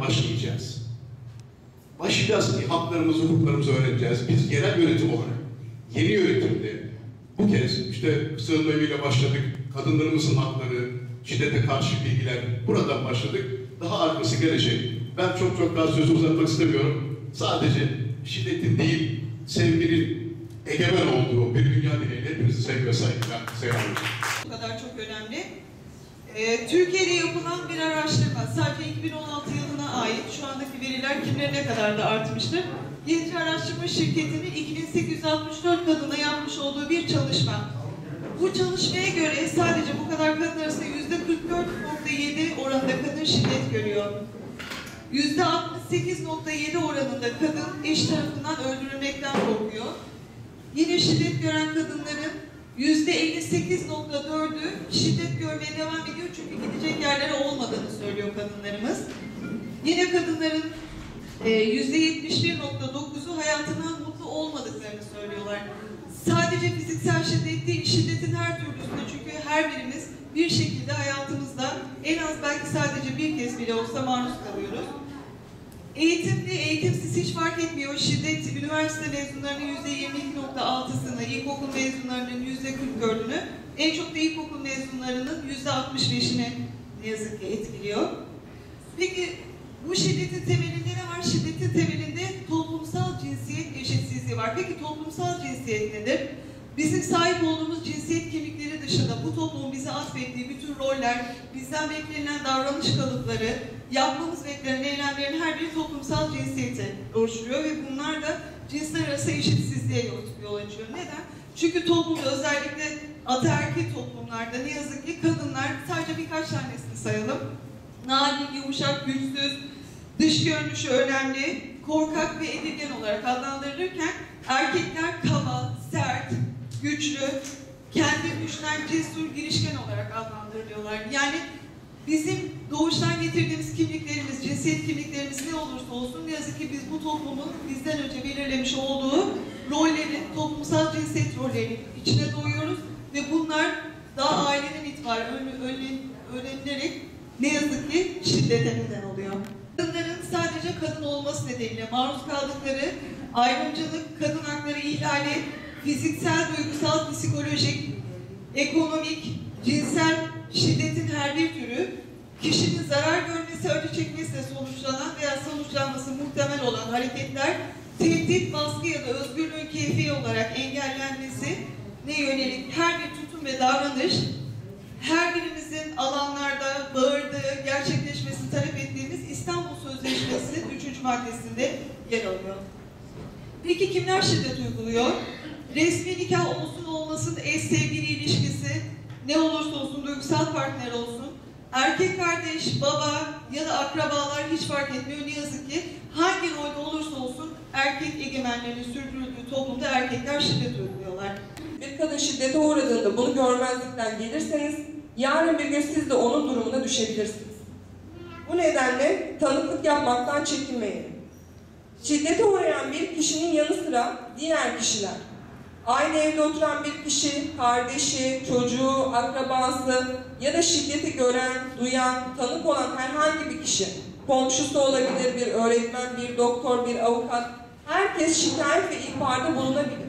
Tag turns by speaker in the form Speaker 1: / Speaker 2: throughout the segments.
Speaker 1: başlayacağız. Başlayacağız ki haklarımızı, hukuklarımızı öğreneceğiz. Biz yerel yönetim olarak yeni yönetimde bu kez işte sığınma eviyle başladık. Kadınlarımızın hakları, şiddete karşı bilgiler buradan başladık. Daha arkası gelecek. Ben çok çok daha sözü uzatmak istemiyorum. Sadece şiddetin değil, sevginin egemen olduğu bir dünya dileğiyle hepinizi sevgi ve saygıyla selamlıyorum.
Speaker 2: Bu kadar çok önemli. Ee, Türkiye'de yapılan bir araştırma sadece 2016 yılına ait şu andaki veriler kimlere ne kadar da artmıştır. Yenice Araştırma Şirketi'nin 2864 kadına yapmış olduğu bir çalışma. Bu çalışmaya göre sadece bu kadar kadın arasında %44.7 oranında kadın şiddet görüyor. %68.7 oranında kadın eş tarafından öldürülmekten korkuyor. Yine şiddet gören kadınların %58.4'ü şiddet görmeye devam ediyor çünkü gidecek yerleri olmadığını söylüyor kadınlarımız. Yine kadınların e, %71.9'u hayatından mutlu olmadıklarını söylüyorlar. Sadece fiziksel şiddet değil, şiddetin her türlüsünde çünkü her birimiz bir şekilde hayatımızda en az belki sadece bir kez bile olsa maruz kalıyoruz. Eğitimli, eğitimsiz hiç fark etmiyor. Şiddet, üniversite mezunlarının %22.6'sını, ilkokul mezunlarının %44'ünü, en çok da ilkokul mezunlarının %65'ini ne yazık ki etkiliyor. Peki bu şiddetin temelinde ne var? Şiddetin temelinde toplumsal cinsiyet eşitsizliği var. Peki toplumsal cinsiyet nedir? Bizim sahip olduğumuz cinsiyet kimlikleri dışında bu toplumun bize atfettiği bütün roller, bizden beklenen davranış kalıpları, yapmamız beklenen eylemlerin her biri toplumsal cinsiyete oluşturuyor ve bunlar da cinsler arası eşitsizliğe yol açıyor. Neden? Çünkü toplumda özellikle ataerkil toplumlarda ne yazık ki kadınlar sadece birkaç tanesini sayalım. Narin, yumuşak, güçsüz, dış görünüşü önemli, korkak ve edilgen olarak adlandırılırken erkekler kaba, sert, güçlü, kendi düşünen, cesur, girişken olarak adlandırılıyorlar. Yani bizim doğuştan getirdiğimiz kimliklerimiz, cinsiyet kimliklerimiz ne olursa olsun ne yazık ki biz bu toplumun bizden önce belirlemiş olduğu rollerin, toplumsal cinsiyet rollerinin içine doğuyoruz ve bunlar daha aileden itibaren öğrenilerek ne yazık ki şiddete neden oluyor. Kadınların sadece kadın olması nedeniyle maruz kaldıkları ayrımcılık, kadın hakları ihlali, fiziksel, duygusal, psikolojik, ekonomik, cinsel şiddetin her bir türü kişinin zarar görmesi, acı çekmesiyle sonuçlanan veya sonuçlanması muhtemel olan hareketler tehdit, baskı ya da özgürlüğün keyfi olarak engellenmesi ne yönelik her bir tutum ve davranış her birimizin alanlarda bağırdığı, gerçekleşmesini talep ettiğimiz İstanbul Sözleşmesi'nin 3. maddesinde yer alıyor. Peki kimler şiddet uyguluyor? Resmi nikah olsun olmasın, eş sevgili ilişkisi, ne olursa olsun, duygusal partner olsun, erkek kardeş, baba ya da akrabalar hiç fark etmiyor. Ne yazık ki hangi rolde olursa olsun erkek egemenliğinin sürdürüldüğü toplumda erkekler şiddet uyguluyorlar.
Speaker 3: Bir kadın şiddete uğradığında bunu görmezlikten gelirseniz yarın bir gün siz de onun durumuna düşebilirsiniz. Bu nedenle tanıklık yapmaktan çekinmeyin. Şiddete uğrayan bir kişinin yanı sıra diğer kişiler, aynı evde oturan bir kişi, kardeşi, çocuğu, akrabası ya da şiddeti gören, duyan, tanık olan herhangi bir kişi, komşusu olabilir, bir öğretmen, bir doktor, bir avukat, herkes şikayet ve ihbarda bulunabilir.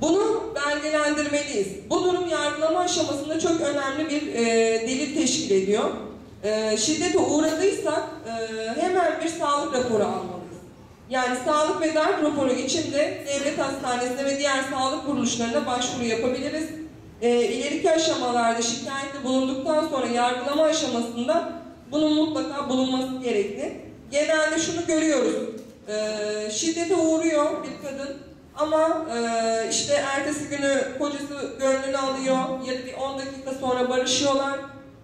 Speaker 3: Bunu belgelendirmeliyiz. Bu durum yargılama aşamasında çok önemli bir e, delil teşkil ediyor. E, şiddete uğradıysak e, hemen bir sağlık raporu almalıyız. Yani sağlık ve darp raporu için de devlet hastanesine ve diğer sağlık kuruluşlarına başvuru yapabiliriz. E, ileriki aşamalarda şikayette bulunduktan sonra yargılama aşamasında bunun mutlaka bulunması gerekli. Genelde şunu görüyoruz. E, şiddete uğruyor bir kadın ama e, işte ertesi günü kocası gönlünü alıyor ya da bir 10 dakika sonra barışıyorlar.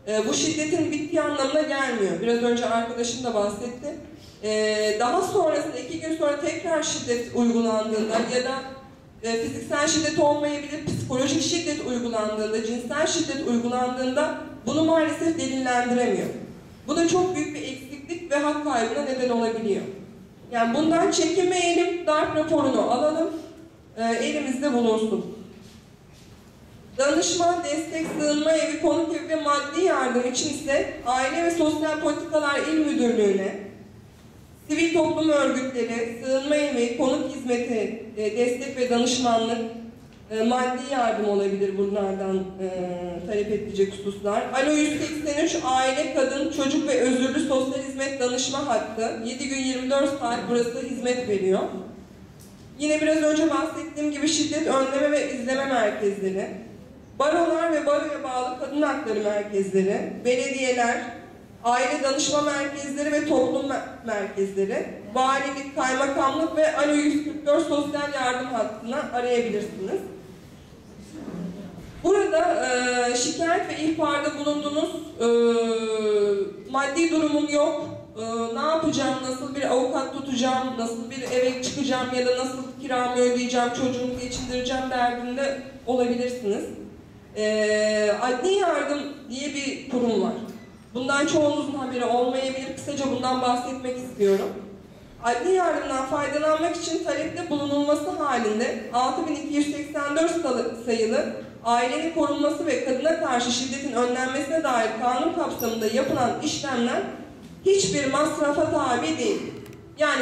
Speaker 3: E, bu şiddetin bittiği anlamına gelmiyor. Biraz önce arkadaşım da bahsetti. E, daha sonrasında iki gün sonra tekrar şiddet uygulandığında ya da e, fiziksel şiddet olmayabilir, psikolojik şiddet uygulandığında, cinsel şiddet uygulandığında bunu maalesef delillendiremiyor. Bu da çok büyük bir eksiklik ve hak kaybına neden olabiliyor. Yani bundan çekinmeyelim, darp raporunu alalım, e, elimizde bulunsun. Danışma, destek, sığınma evi, konuk evi ve maddi yardım için ise Aile ve Sosyal Politikalar İl Müdürlüğü'ne, sivil toplum örgütleri, sığınma evi, konuk hizmeti, e, destek ve danışmanlık, e, maddi yardım olabilir bunlardan e, talep edilecek hususlar. Alo 183 aile, kadın, çocuk ve özürlü sosyal hizmet danışma hattı. 7 gün 24 saat burası hizmet veriyor. Yine biraz önce bahsettiğim gibi şiddet önleme ve izleme merkezleri, barolar ve baroya bağlı kadın hakları merkezleri, belediyeler, aile danışma merkezleri ve toplum mer- merkezleri, valilik, kaymakamlık ve Alo 144 sosyal yardım hattına arayabilirsiniz. Burada e, şikayet ve ihbarda bulundunuz, e, maddi durumum yok, e, ne yapacağım, nasıl bir avukat tutacağım, nasıl bir eve çıkacağım ya da nasıl kiramı ödeyeceğim, çocuğumu geçindireceğim derdinde olabilirsiniz. E, adli yardım diye bir kurum var. Bundan çoğunuzun haberi olmayabilir, kısaca bundan bahsetmek istiyorum. Adli yardımdan faydalanmak için talepte bulunulması halinde 6284 salı- sayılı ailenin korunması ve kadına karşı şiddetin önlenmesine dair kanun kapsamında yapılan işlemler hiçbir masrafa tabi değil. Yani